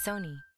Sony.